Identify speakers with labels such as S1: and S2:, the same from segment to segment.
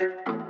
S1: Thank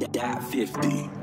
S1: that 50.